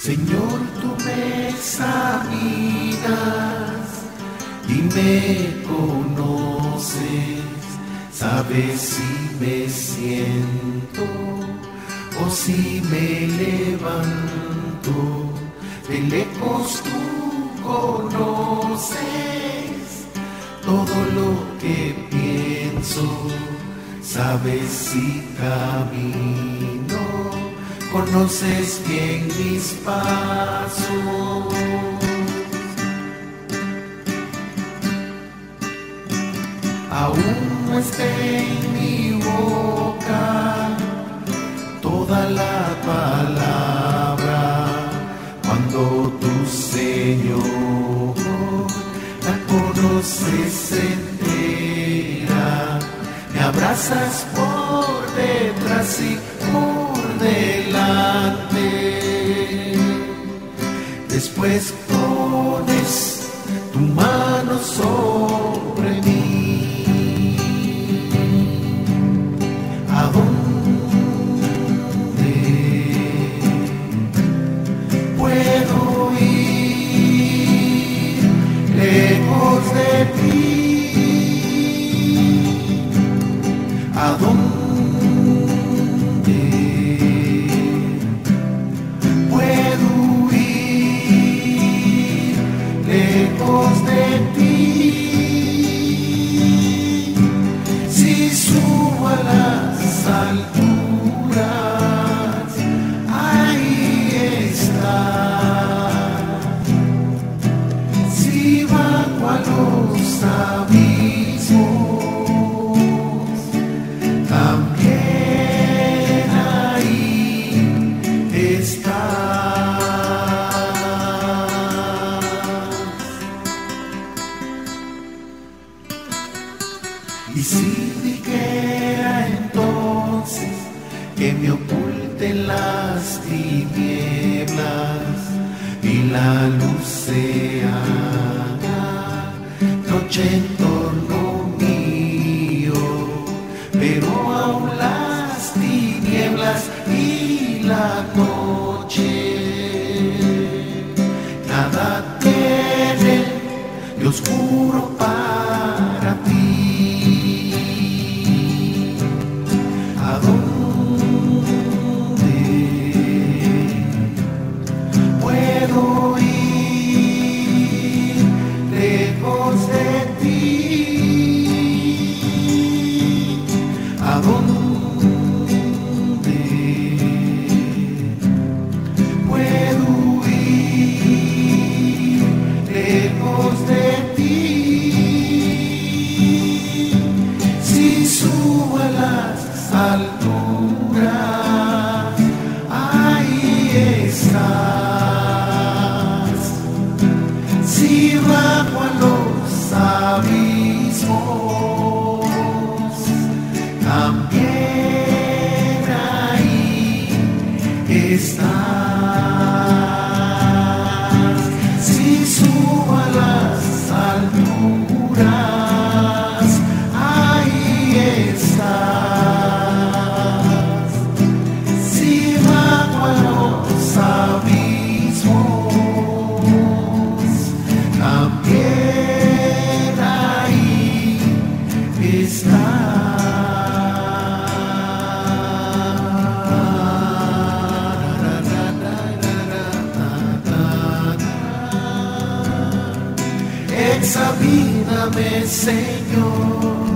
Señor, tú me examinas y me conoces, sabes si me siento o si me levanto, de lejos tú conoces todo lo que pienso, sabes si camino, conoces bien mis pasos. Aún no esté en mi boca toda la palabra cuando tu Señor la conoces entera, me abrazas por detrás y por delante. Después pones tu mano sobre mí. ¿A dónde puedo ir lejos de ti? ¿A dónde lejos de Y si dijera entonces que me oculten las tinieblas y la luz se haga noche en torno mío, pero aún las tinieblas y la noche nada tiene de oscuro para subo a las alturas, ahí estás. Si bajo a los abismos, también ahí estás. Examíname, Señor,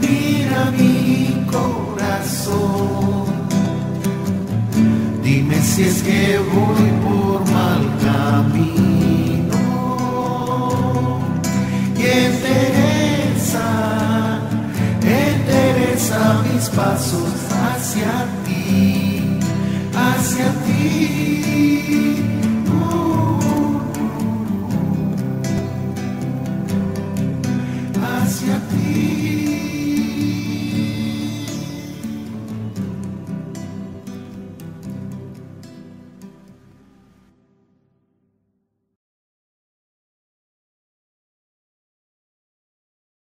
mira mi corazón. Dime si es que voy por mal camino y endereza, endereza mis pasos hacia ti, hacia ti.